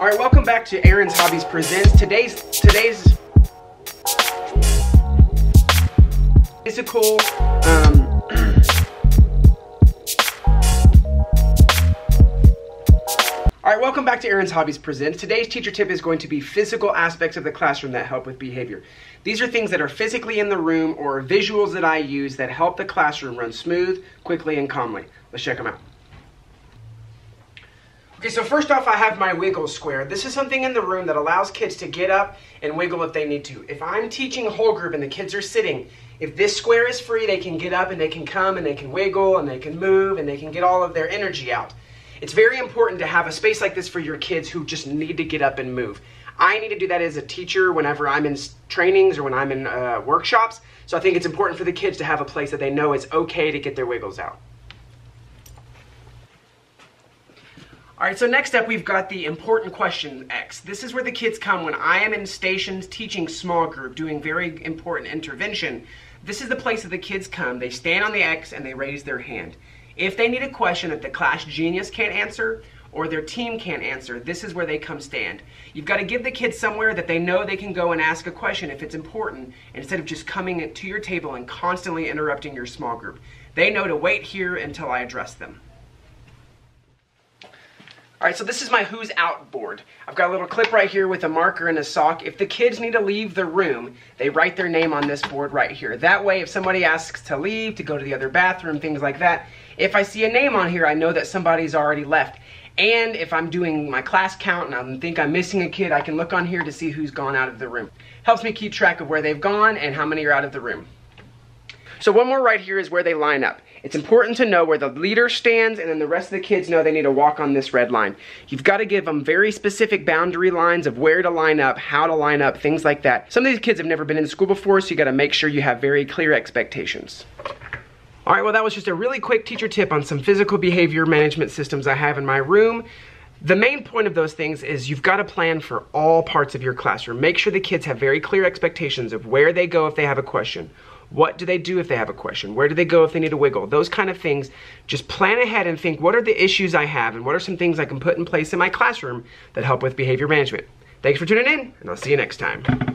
All right, welcome back to Aaron's Hobbies Presents. Today's today's physical um, All right, welcome back to Aaron's Hobbies Presents. Today's teacher tip is going to be physical aspects of the classroom that help with behavior. These are things that are physically in the room or visuals that I use that help the classroom run smooth, quickly, and calmly. Let's check them out. Okay, so first off, I have my wiggle square. This is something in the room that allows kids to get up and wiggle if they need to. If I'm teaching a whole group and the kids are sitting, if this square is free, they can get up and they can come and they can wiggle and they can move and they can get all of their energy out. It's very important to have a space like this for your kids who just need to get up and move. I need to do that as a teacher whenever I'm in trainings or when I'm in uh, workshops. So I think it's important for the kids to have a place that they know it's okay to get their wiggles out. All right, so next up we've got the important question X. This is where the kids come when I am in stations teaching small group, doing very important intervention. This is the place that the kids come. They stand on the X and they raise their hand. If they need a question that the class genius can't answer or their team can't answer, this is where they come stand. You've got to give the kids somewhere that they know they can go and ask a question if it's important instead of just coming to your table and constantly interrupting your small group. They know to wait here until I address them. All right, so this is my who's out board. I've got a little clip right here with a marker and a sock. If the kids need to leave the room, they write their name on this board right here. That way, if somebody asks to leave, to go to the other bathroom, things like that, if I see a name on here, I know that somebody's already left. And if I'm doing my class count and I think I'm missing a kid, I can look on here to see who's gone out of the room. Helps me keep track of where they've gone and how many are out of the room. So one more right here is where they line up. It's important to know where the leader stands and then the rest of the kids know they need to walk on this red line. You've got to give them very specific boundary lines of where to line up, how to line up, things like that. Some of these kids have never been in school before, so you got to make sure you have very clear expectations. All right, well, that was just a really quick teacher tip on some physical behavior management systems I have in my room. The main point of those things is you've got to plan for all parts of your classroom. Make sure the kids have very clear expectations of where they go if they have a question. What do they do if they have a question? Where do they go if they need a wiggle? Those kind of things. Just plan ahead and think, what are the issues I have and what are some things I can put in place in my classroom that help with behavior management? Thanks for tuning in, and I'll see you next time.